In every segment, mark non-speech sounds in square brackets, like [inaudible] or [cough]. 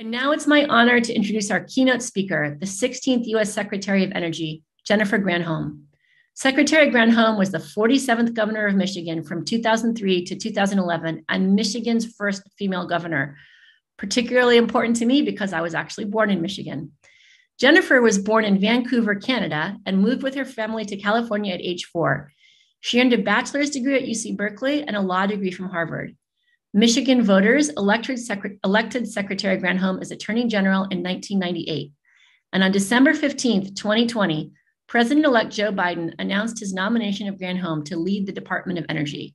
And now it's my honor to introduce our keynote speaker, the 16th US Secretary of Energy, Jennifer Granholm. Secretary Granholm was the 47th governor of Michigan from 2003 to 2011 and Michigan's first female governor, particularly important to me because I was actually born in Michigan. Jennifer was born in Vancouver, Canada, and moved with her family to California at age four. She earned a bachelor's degree at UC Berkeley and a law degree from Harvard. Michigan voters elected, elected Secretary Granholm as Attorney General in 1998. And on December 15, 2020, President elect Joe Biden announced his nomination of Granholm to lead the Department of Energy.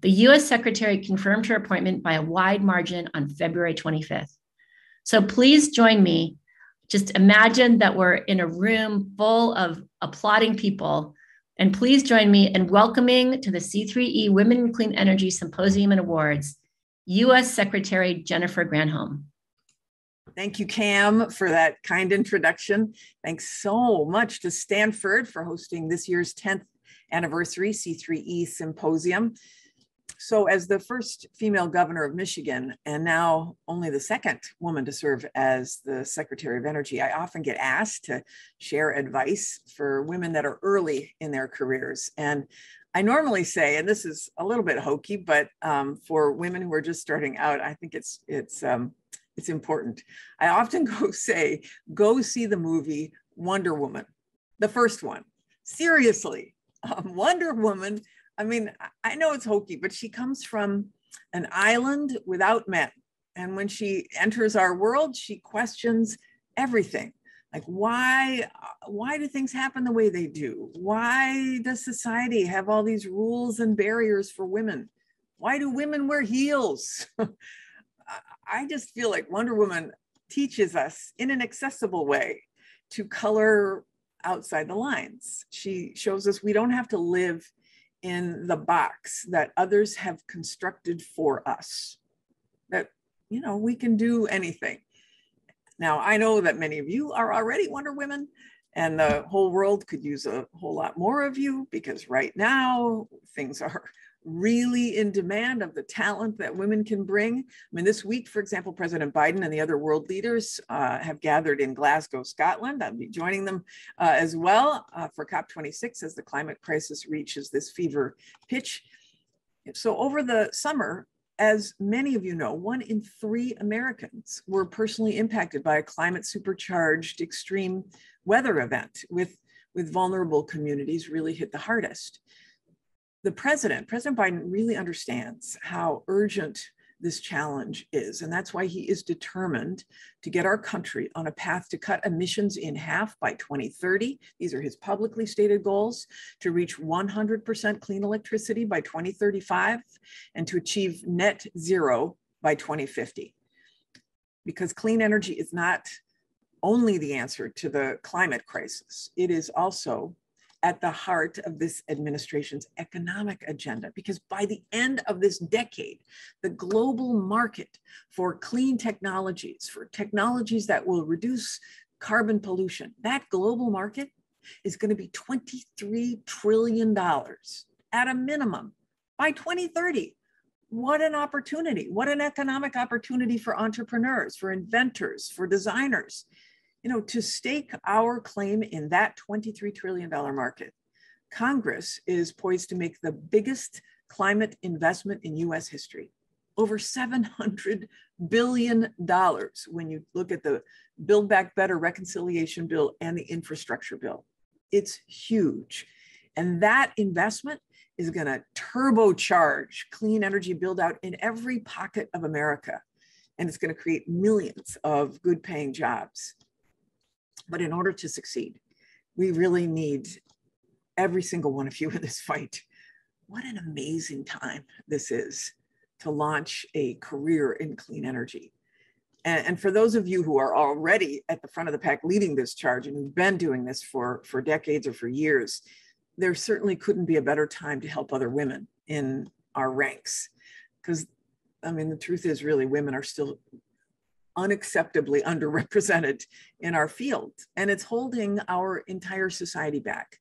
The US Secretary confirmed her appointment by a wide margin on February 25th. So please join me. Just imagine that we're in a room full of applauding people. And please join me in welcoming to the C3E Women in Clean Energy Symposium and Awards U.S. Secretary Jennifer Granholm. Thank you, Cam, for that kind introduction. Thanks so much to Stanford for hosting this year's 10th anniversary C3E Symposium. So, as the first female governor of Michigan, and now only the second woman to serve as the Secretary of Energy, I often get asked to share advice for women that are early in their careers. And I normally say, and this is a little bit hokey, but um, for women who are just starting out, I think it's it's um, it's important. I often [laughs] go say, go see the movie Wonder Woman, the first one. Seriously, [laughs] um, Wonder Woman. I mean, I know it's hokey, but she comes from an island without men, and when she enters our world, she questions everything like why uh, why do things happen the way they do? Why does society have all these rules and barriers for women? Why do women wear heels? [laughs] I just feel like wonder woman teaches us in an accessible way to color outside the lines. She shows us we don't have to live in the box that others have constructed for us that you know we can do anything now, I know that many of you are already Wonder Women, and the whole world could use a whole lot more of you because right now things are really in demand of the talent that women can bring. I mean, this week, for example, President Biden and the other world leaders uh, have gathered in Glasgow, Scotland. I'll be joining them uh, as well uh, for COP26 as the climate crisis reaches this fever pitch. So over the summer, as many of you know, one in three Americans were personally impacted by a climate supercharged extreme weather event with, with vulnerable communities really hit the hardest. The president, President Biden really understands how urgent this challenge is. And that's why he is determined to get our country on a path to cut emissions in half by 2030. These are his publicly stated goals to reach 100% clean electricity by 2035 and to achieve net zero by 2050. Because clean energy is not only the answer to the climate crisis, it is also at the heart of this administration's economic agenda because by the end of this decade, the global market for clean technologies, for technologies that will reduce carbon pollution, that global market is going to be $23 trillion at a minimum by 2030. What an opportunity. What an economic opportunity for entrepreneurs, for inventors, for designers you know, to stake our claim in that $23 trillion market, Congress is poised to make the biggest climate investment in US history. Over $700 billion when you look at the Build Back Better reconciliation bill and the infrastructure bill. It's huge. And that investment is going to turbocharge clean energy build out in every pocket of America. And it's going to create millions of good paying jobs. But in order to succeed, we really need every single one of you in this fight. What an amazing time this is to launch a career in clean energy. And, and, for those of you who are already at the front of the pack leading this charge and who've been doing this for, for decades or for years, there certainly couldn't be a better time to help other women in our ranks. Because, I mean, the truth is, really, women are still unacceptably [laughs] underrepresented in our field, and it's holding our entire society back.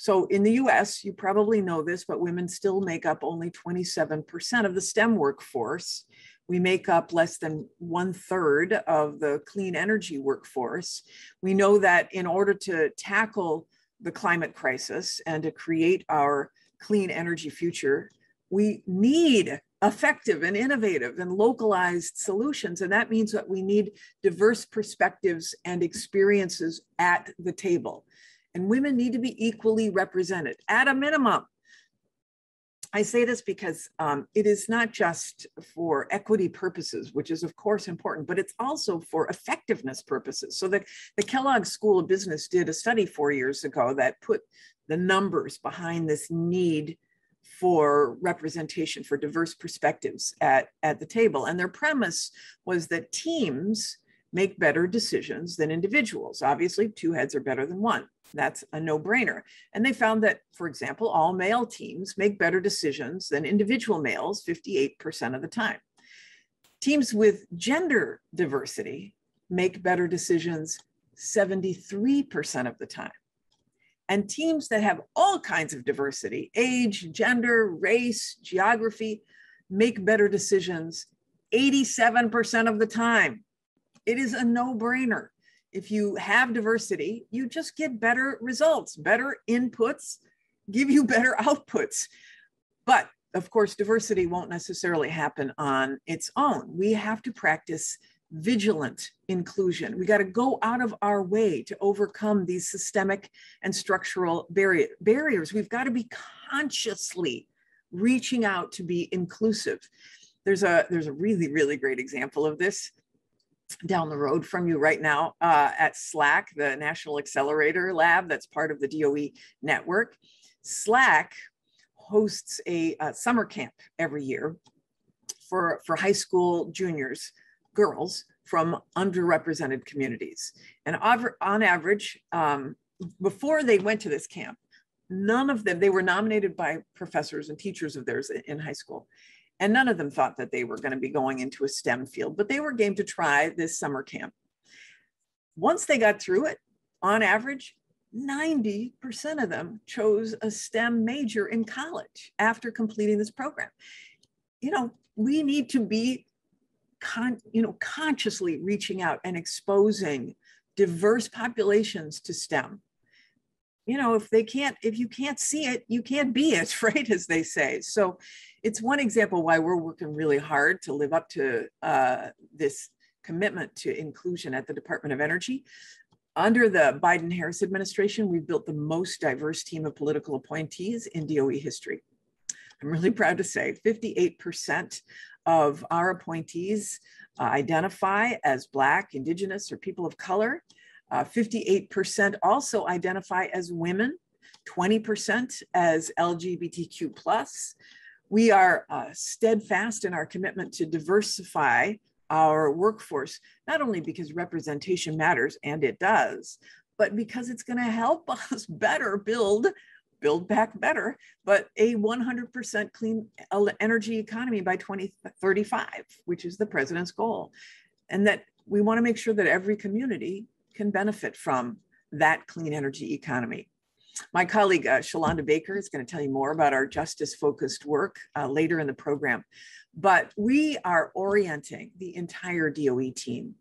So in the US, you probably know this, but women still make up only 27% of the STEM workforce, We make up less than one third of the clean energy workforce. We know that in order to tackle the climate crisis and to create our clean energy future, we need effective and innovative and localized solutions. And that means that we need diverse perspectives and experiences at the table. And women need to be equally represented at a minimum. I say this because um, it is not just for equity purposes, which is of course important, but it's also for effectiveness purposes. So the, the Kellogg School of Business did a study four years ago that put the numbers behind this need for representation for diverse perspectives at, at the table. And their premise was that teams make better decisions than individuals. Obviously, two heads are better than one. That's a no brainer. And they found that, for example, all male teams make better decisions than individual males 58% of the time. Teams with gender diversity make better decisions 73% of the time. And teams that have all kinds of diversity, age, gender, race, geography, make better decisions 87% of the time. It is a no brainer. If you have diversity, you just get better results, better inputs, give you better outputs. But of course, diversity won't necessarily happen on its own. We have to practice vigilant inclusion. We got to go out of our way to overcome these systemic and structural barrier, barriers. We've got to be consciously reaching out to be inclusive. There's a there's a really really great example of this down the road from you right now uh, at SLAC, the National Accelerator Lab that's part of the DOE network. SLAC hosts a, a summer camp every year for, for high school juniors girls from underrepresented communities. And on average, um, before they went to this camp, none of them, they were nominated by professors and teachers of theirs in high school. And none of them thought that they were going to be going into a STEM field, but they were game to try this summer camp. Once they got through it, on average, 90% of them chose a STEM major in college after completing this program. You know, we need to be con, you know, consciously reaching out and exposing diverse populations to STEM. You know, if they can't, if you can't see it, you can't be it, [laughs] right? As they say. So it's one example why we're working really hard to live up to uh, this commitment to inclusion at the Department of Energy. Under the Biden Harris administration, we've built the most diverse team of political appointees in DOE history. I'm really proud to say 58% of our appointees uh, identify as Black, Indigenous, or people of color. 58% uh, also identify as women, 20% as LGBTQ plus. We are uh, steadfast in our commitment to diversify our workforce, not only because representation matters, and it does, but because it's going to help [laughs] us better build build back better, but a 100% clean energy economy by 2035, which is the president's goal. And that we want to make sure that every community can benefit from that clean energy economy. My colleague uh, Shalanda Baker is going to tell you more about our justice focused work uh, later in the program. But we are orienting the entire DOE team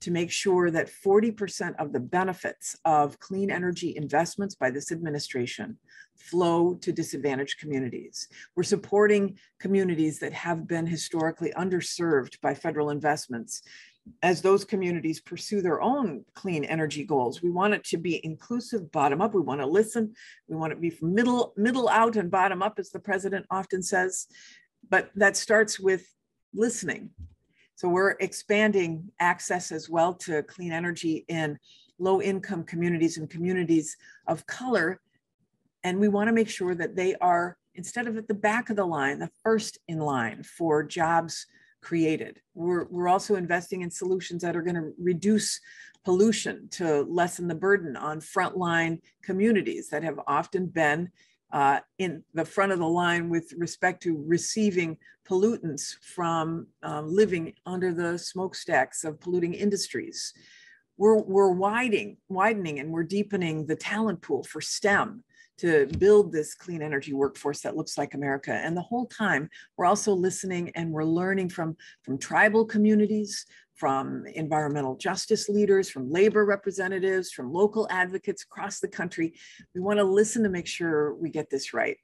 to make sure that 40% of the benefits of clean energy investments by this administration flow to disadvantaged communities. We're supporting communities that have been historically underserved by federal investments as those communities pursue their own clean energy goals. We want it to be inclusive, bottom up. We want to listen. We want it to be from middle, middle out and bottom up, as the president often says. But that starts with listening. So we're expanding access as well to clean energy in low income communities and communities of color. And we want to make sure that they are, instead of at the back of the line, the first in line for jobs created. We're, we're also investing in solutions that are going to reduce pollution to lessen the burden on frontline communities that have often been uh, in the front of the line with respect to receiving pollutants from uh, living under the smokestacks of polluting industries. We're, we're widening, widening and we're deepening the talent pool for STEM to build this clean energy workforce that looks like America. And the whole time, we're also listening and we're learning from, from tribal communities, from environmental justice leaders, from labor representatives, from local advocates across the country. We want to listen to make sure we get this right.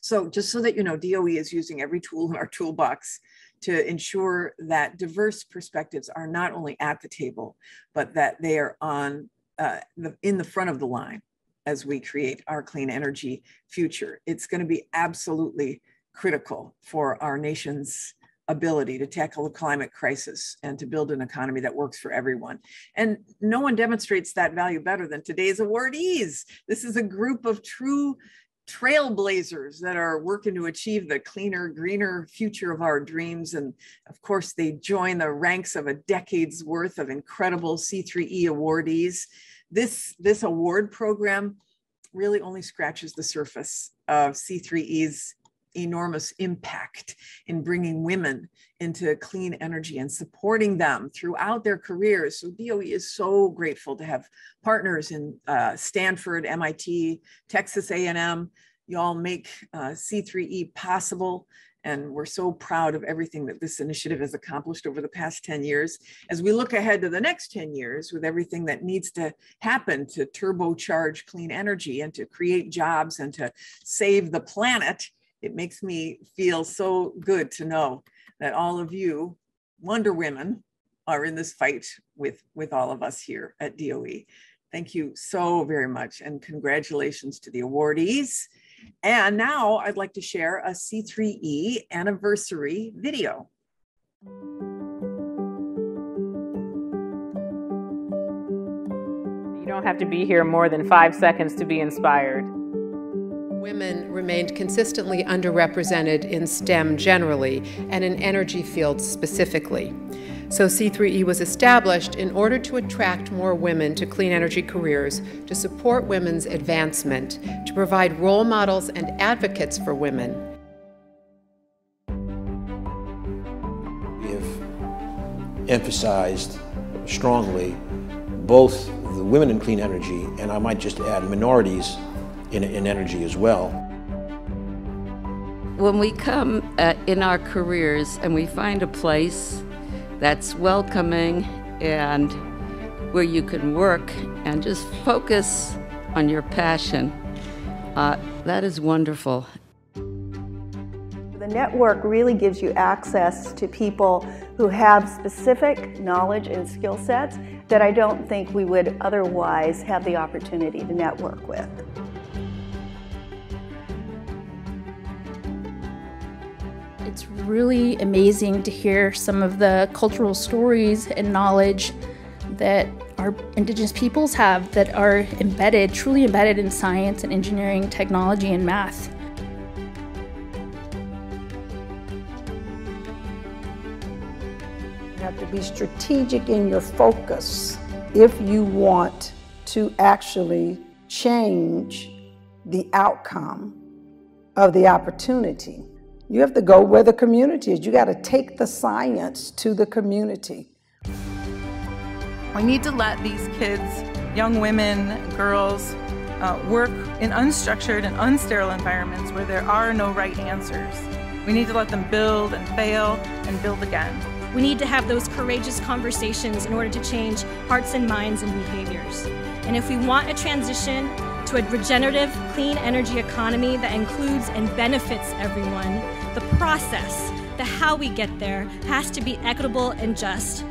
So just so that you know, DOE is using every tool in our toolbox to ensure that diverse perspectives are not only at the table, but that they are on uh, the, in the front of the line as we create our clean energy future. It's going to be absolutely critical for our nation's ability to tackle the climate crisis and to build an economy that works for everyone. And no one demonstrates that value better than today's awardees. This is a group of true trailblazers that are working to achieve the cleaner, greener future of our dreams. And of course, they join the ranks of a decade's worth of incredible C3E awardees. This, this award program really only scratches the surface of C3E's enormous impact in bringing women into clean energy and supporting them throughout their careers. So DOE is so grateful to have partners in uh, Stanford, MIT, Texas A&M. Y'all make uh, C3E possible. And we're so proud of everything that this initiative has accomplished over the past 10 years. As we look ahead to the next 10 years with everything that needs to happen to turbocharge clean energy and to create jobs and to save the planet, it makes me feel so good to know that all of you Wonder Women are in this fight with, with all of us here at DOE. Thank you so very much and congratulations to the awardees. And now I'd like to share a C3E anniversary video. You don't have to be here more than five seconds to be inspired. Women remained consistently underrepresented in STEM generally and in energy fields specifically. So C3E was established in order to attract more women to clean energy careers, to support women's advancement, to provide role models and advocates for women. We have emphasized strongly both the women in clean energy and I might just add minorities in, in energy as well. When we come uh, in our careers and we find a place that's welcoming and where you can work and just focus on your passion, uh, that is wonderful. The network really gives you access to people who have specific knowledge and skill sets that I don't think we would otherwise have the opportunity to network with. It's really amazing to hear some of the cultural stories and knowledge that our indigenous peoples have that are embedded, truly embedded in science and engineering, technology, and math. You have to be strategic in your focus if you want to actually change the outcome of the opportunity. You have to go where the community is. You got to take the science to the community. We need to let these kids, young women, girls, uh, work in unstructured and unsterile environments where there are no right answers. We need to let them build and fail and build again. We need to have those courageous conversations in order to change hearts and minds and behaviors. And if we want a transition to a regenerative, clean energy economy that includes and benefits everyone, the process, the how we get there, has to be equitable and just.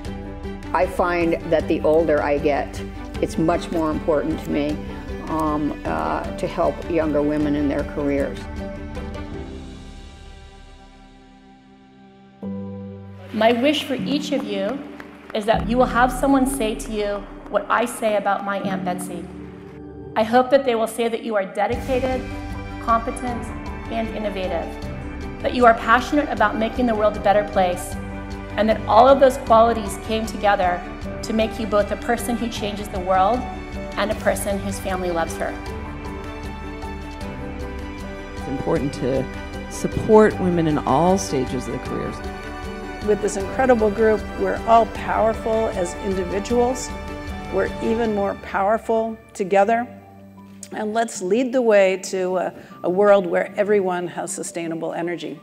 I find that the older I get, it's much more important to me um, uh, to help younger women in their careers. My wish for each of you is that you will have someone say to you what I say about my Aunt Betsy. I hope that they will say that you are dedicated, competent, and innovative, that you are passionate about making the world a better place, and that all of those qualities came together to make you both a person who changes the world and a person whose family loves her. It's important to support women in all stages of their careers. With this incredible group, we're all powerful as individuals. We're even more powerful together. And let's lead the way to a, a world where everyone has sustainable energy.